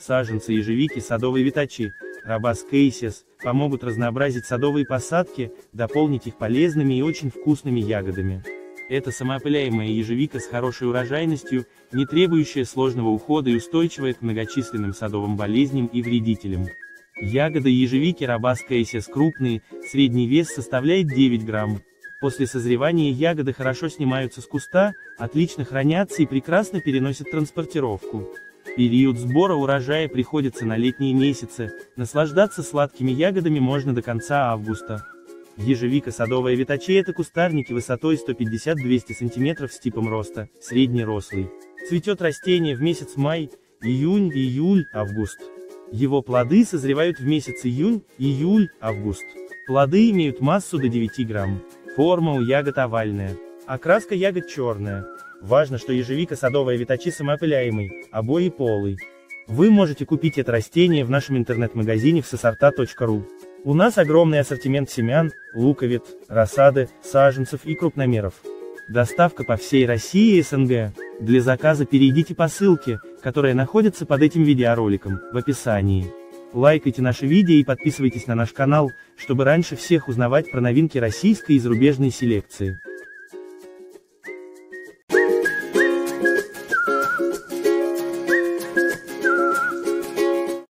Саженцы ежевики садовой витачи, Рабас кейсис, помогут разнообразить садовые посадки, дополнить их полезными и очень вкусными ягодами. Это самоопыляемая ежевика с хорошей урожайностью, не требующая сложного ухода и устойчивая к многочисленным садовым болезням и вредителям. Ягоды ежевики Рабас кейсис крупные, средний вес составляет 9 грамм. После созревания ягоды хорошо снимаются с куста, отлично хранятся и прекрасно переносят транспортировку. Период сбора урожая приходится на летние месяцы, наслаждаться сладкими ягодами можно до конца августа. Ежевика садовая витачей это кустарники высотой 150-200 см с типом роста, среднерослый. Цветет растение в месяц май, июнь, июль, август. Его плоды созревают в месяц июнь, июль, август. Плоды имеют массу до 9 грамм. Форма у ягод овальная. Окраска ягод черная. Важно, что ежевика садовая витачи самоопыляемый, обои полый. Вы можете купить это растение в нашем интернет-магазине в сосорта.ру. У нас огромный ассортимент семян, луковиц, рассады, саженцев и крупномеров. Доставка по всей России и СНГ. Для заказа перейдите по ссылке, которая находится под этим видеороликом, в описании. Лайкайте наши видео и подписывайтесь на наш канал, чтобы раньше всех узнавать про новинки российской и зарубежной селекции.